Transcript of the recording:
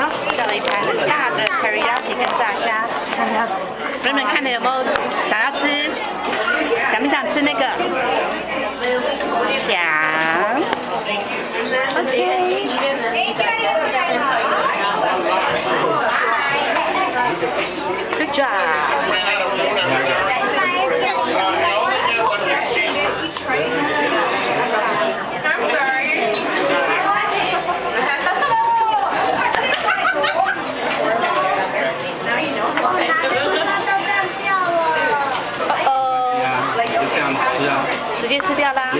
好，叫了一盘很大的 teriyaki 跟炸虾，看看，朋友们看的有没有想要吃？想不想吃那个？想。Good job. 哦，直接吃掉啦。